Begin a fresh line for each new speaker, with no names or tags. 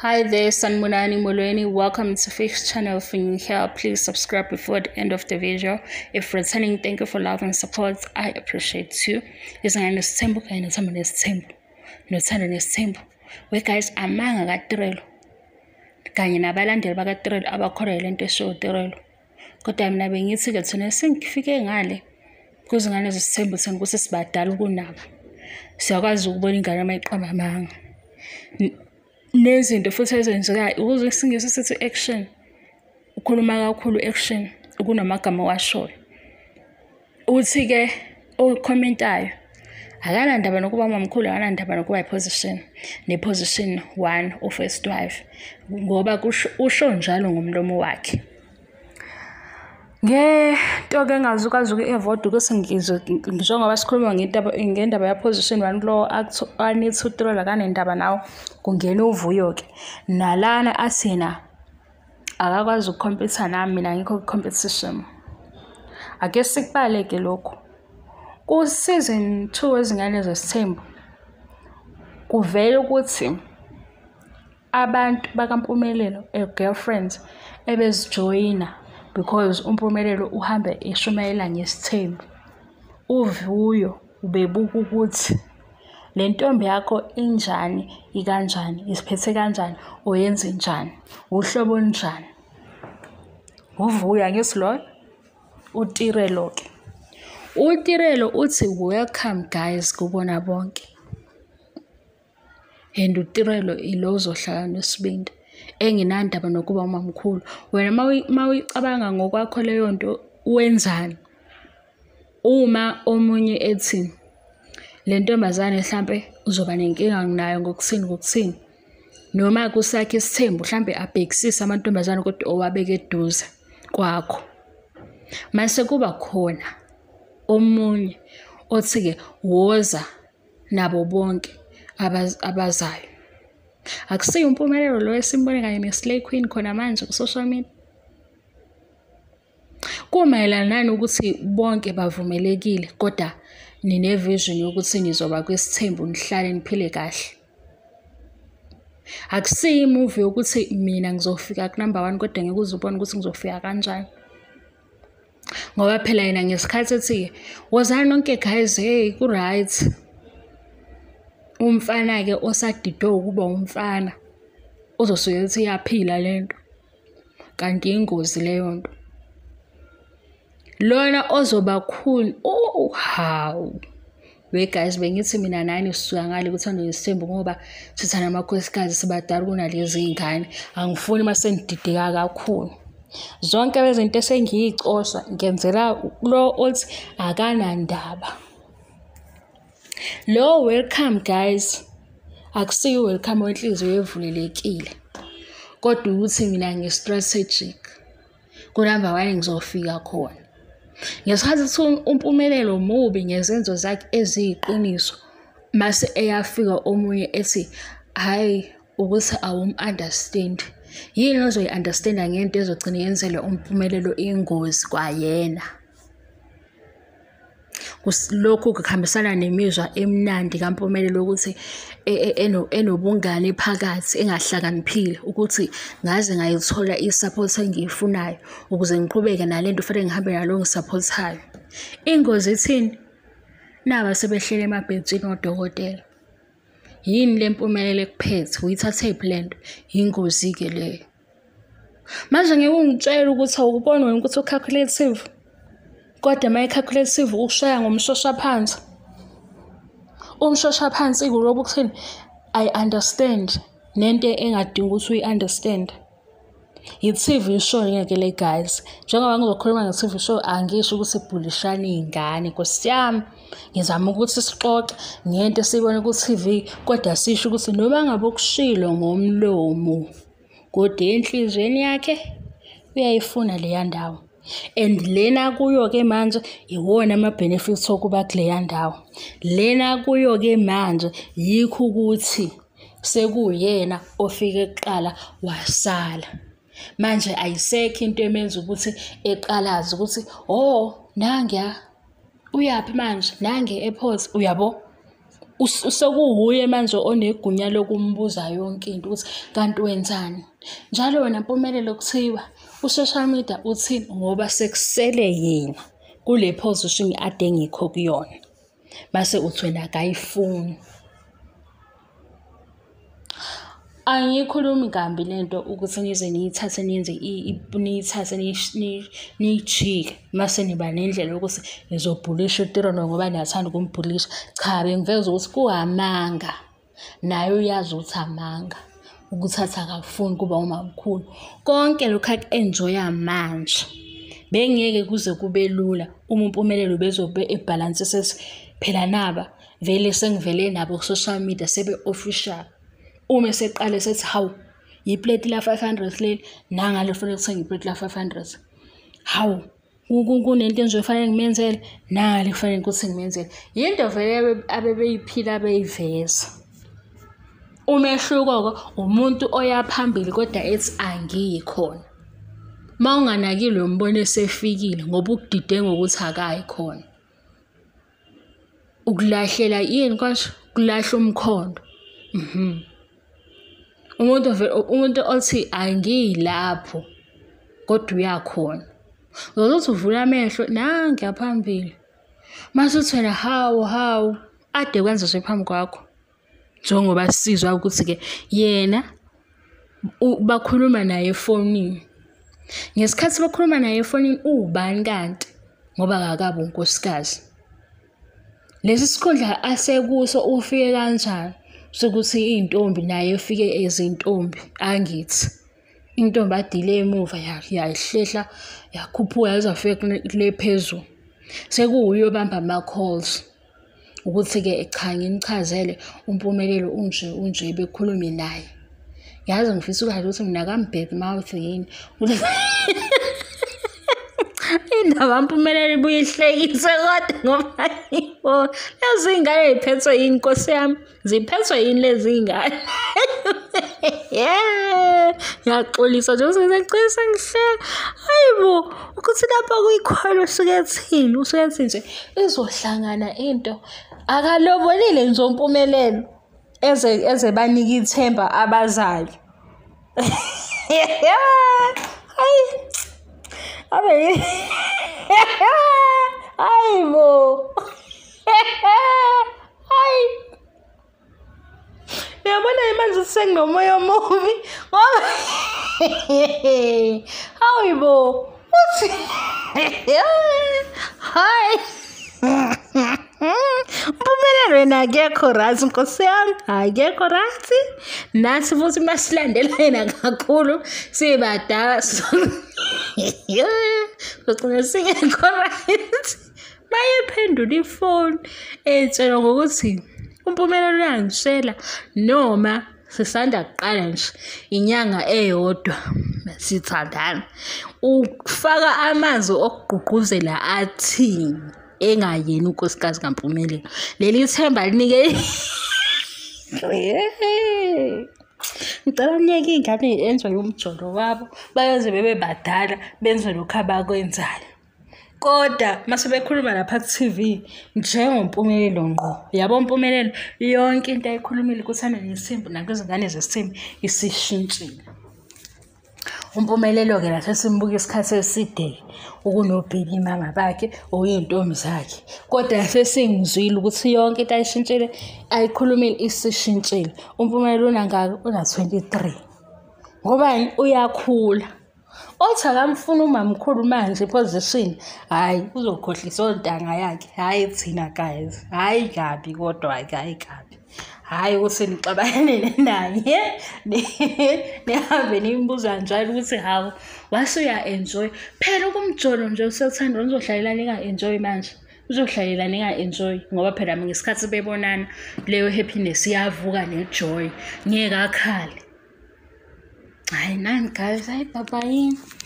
Hi there, Sanmunani Molweni. Welcome to Faith Channel. If you're here, please subscribe before the end of the video. If returning, thank you for love and support. I appreciate you. Isingane nesithembu kanye nethemba nesithembu. Nothando nesithembu. We guys, amanga kaTirelo. Kanye nabalandeli bakaTirelo abakholwa lento eshiwo uTirelo. Kodwa mina bengithi-ke thina sengifike ngale kuzingane zesithembu thina ukuthi sibadala kunabo. Siyakwazi ukubona ingane uma iqamba amanga. Nezinto futhi ezenzekayo. Ukuze isingisi sithi action ukhuluma kakhulu action kunamagama washoyo uthi-ke okhomentayo akanandaba nokuba mamkhulu akanandaba nokuba iposition neposition one ofirst wife ngoba usho njalo ngomlomo wakhe. Ngento-ke engazukazuka i-avoid ukuthi ngizwe njengoba sikhuluma ngendaba yaposition one lo anithi utrola kanendaba nawo kungena uvuyo-ke. Nalana athina akakwazi ukukhompitha nami mina ngikho ku-competition ake sikubale-ke lokhu. Ku-season two wezingane zesithembu kuvele ukuthi abantu bakampumelelo girlfriends ebezijoyina. Because umpumelelo uhambe eshumayela ngesithembu. Uvuyo ubebuka ukuthi le ntombi yakho injani ikanjani isiphethe kanjani oyenze njani uhlobo olunjani uvuyo angithi loyo utirelo-ke utirelo uthi welcome guys kubona bonke. And utirelo ilo uzohlala nesibindi enginandaba nokuba umamkhulu. Wena uma uyicabanga ngokwakho leyo nto wenzani? Uma omunye ethi le ntombazane mhlampe uzoba nenkinga nayo ngokuthini ngokuthini noma kusakhe isithembu mhlampe abhekisise amantombazane kodwa owabeka eduze kwakho. Mase kuba khona omunye othi-ke woza nabo bonke abazayo. Akusiyo impumelelo lo esimbone kanye ne-slay queen khona manje ku-social media. Kumayelana nani ukuthi bonke bavumelekile kodwa nine-vision yokuthi nizoba kwisithembu nihlale niphile kahle. Akusiyo imuvi yokuthi mina ngizofika kunumber one kodwa ngeke uze ubone ukuthi ngizofika kanjani. Ngoba phela yena ngesikhathi ethi wozani nonke guys hey ku-right. Umfana-ke osadidwe ukuba umfana uzosuke ethi iyaphila le nto. Kanti ingozi leyo nto. Lona ozoba khulu oh hawu. We guys bengithi mina nani sisuka ngale kuthando nesithembu ngoba sithanda amakhosikazi sibadala kunalezi iy'ngane. Angifuni uma senidideka kakhulu. Zonke lezi zinto esengiyicosha ngenzela lo othi akanandaba. Lo welcome guys. Akusiyo welcome wenhliziyo evulelekile. Kodwa ukuthi mina ngi-strategic kunumber one ngizofika khona. Ngesikhathi ukuthi umpumelelo mubi ngezenzo zakhe eziyiqiniso mase eyafika omunye ethi hhayi ukuthi awum-understand yini ozoyi-understanda ngento ezogcina yenzele umpumelelo ingozi kwayena? Lokhu kuhambisana nemizwa emnandi kampumelelo ukuthi enobungane phakathi engahlakaniphile ukuthi ngaze ngayithola i-support engiyifunayo ukuze ngiqhubeke nale nto fanele ngihambe nalo ngisapothayo ingozi ithini? Naba sebehlele emabhentshini odokotela. Yini le mpumelelo ekuphethe uyithathephi le nto? Yingozi-ke leyo. Manje ngeke ungitshele ukuthi awukuboni wena ukuthi u-calculative kodwa ma i-calculative ukushaya ngomshoshaphansi. Umshoshaphansi kulobo ukuthini? I understand. Nento engadingi ukuthi uyi-understand. i-TV show ngeke le guys. Njengoba ngizokhuluma nge-TV show angisho ukuthi ibhulishane iy'ngane. Nkosi yami ngizama ukuthi sixoxe ngento esiyibone ku-TV kodwa sisho ukuthi noma ngabe ukushilo ngomlomo kodwa enhliziyweni yakhe uyayifuna leya ndawo. And lena kuyo-ke manje iwona ama-benefits okuba kuleya ndawo. Lena kuyo-ke manje yikho ukuthi sekuyena ofike kuqala wasala. Manje ayisekho into emenza ukuthi eqalaze ukuthi oh nangiya uyaphi manje? Nange e-airport uyabo? Sekuwuye manje onegunya lokumbuza yonke into ukuthi kanti wenzani? Njalo wena mpumelelo kuthiwa u-social media uthini ngoba sekusele yena kule position ade ngikho kuyona? Base uthi wena akayifuni Angiyikhulumi kabi lento ukuthi nize niyithathe niyenze niyithathe niyijike. Mase niba nendlela yokuthi nizobhulisha uTirono ngoba niyathanda ukumbhulisha. Cha, bengiveza ukuthi kuwamanga, naye uyazi ukuthi amanga. Ukuthatha akakufuni kuba umamkhulu. Konke lokhu aku-enjoy-a manje bengeke kuze kube lula uma uMpumelelo bezobe ebhalanse sethi phela naba vele sengivele nabo ku-social media sebe-official. Uma eseqala sethi hawu ipleti la-five hundred leli nangale kufanele kuthenge ipleti la-five hundred. Hawu kunento engizofanele ngimenzele nangale kufanele ukuthi ngimenzele. Yinto vele abebeyiphila beyiveza. Umehluko-ke umuntu oya phambili kodwa ethi angiyi khona. Uma unganakile uyombona esefikile ngoba ukudedenga ukuthi akayi khona. Ukulahlela yini konje? Ukulahla umkhondo. Mhm. Umuntu umuntu othi angilapho kodwa uyakhona. Uzothi uvula amehlo nanguya phambili. Mase uthi wena hawu hawu ade kwenza nje phambi kwakho. Njengoba sisizwa ukuthi-ke yena bakhuluma naye efonini. Ngesikhathi bakhuluma naye efonini uwubani kanti? Ngoba akakabi unkosikazi. Lesi sikhundla asekuso ufike kanjani? sokuthi iy'ntombi naye efike ezintombi angithi intombi adile emuva yayihlehla yakhuphuka yaze yafika kule phezulu sekuwuye obamba ama-calls ukuthi-ke cha ngimchazele umpumelelo unje unje bekhulume naye. Yazi ngifisa ukwazi ukuthi mina kami-bad mouth yini? Indaba yampumelelo ibuye ihlekise kodwa ngoba yibo lezi ngane ziphethwe yini nkosi yami? Ziphethwe yini lezi ngane ngiyaxolisa nje ukuthi ngicela ngihleka hayibo ukuthi lapha kuyikhona usuke ethini usuke ethi nje izohlangana into. Akalobolile nje umpumelelo eze eze banike ithemba abazayo hayi. Abe hayibo hayi uyabona manje senginomoya omubi ngoba hayibo uthi hayi Mpumelelo wena akekho right nkosi yami. Akekho right nathi futhi masilandela yena kakhulu sibadala sogcina singekho right bayephendula ifoni etshela ngokuthi umpumelelo uyangishela noma sisanda kuqala nje inyanga eyodwa sithandana. Ufaka amazwi okugqugquzela athini? Engayeni unkosikazi kaMpumelelo. Leli themba linike ngicela unyeke iy'ngane enjoy umjolo wabo bayoze bebe badala benze lokhu abakwenzayo. Kodwa mase bekhuluma lapha ku-T_V njengompumelelo ngqo, yabo Mpumelelo yonke into ayikhulumile kuthanda nesimbi nakwizingane zesimbi isishintshile. UMpumelelo-ke la sesimbuka isikhathi eside ukunobhili mama bakhe okuyintombi zakhe. Kodwa sesingizwile ukuthi yonke into ayishintshile ayikhulumile isishintshile. UMpumelelo unangaki? Una-twenty-three. Ngobani? Uyakhula. Othi akamfuni umamkhulu manje eposition, hhayi uzokhohlisa ontanga yakhe, hhayi thina guys, hhayi kabi kodwa-ke hhayi kabi. Hhayi ukuthi nixabanene naye nihambe nimbuza njalo ukuthi hawu wase uya-enjoy. Phela ukumjolo nje usethanda nizohlalela ninga-enjoy manje. Uzohlalela ninga-enjoy ngoba phela ngesikhathi bebonana leyo happiness iyavuka ne-joy ngeke akhale. Hhayi nani guys, hhayi bye bye.